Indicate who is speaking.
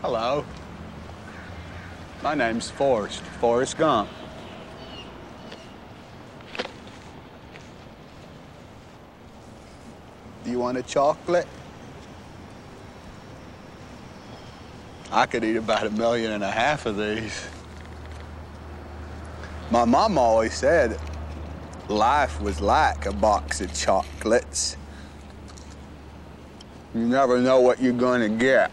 Speaker 1: Hello. My name's Forrest, Forrest Gump. Do you want a chocolate? I could eat about a million and a half of these. My mom always said life was like a box of chocolates. You never know what you're gonna get.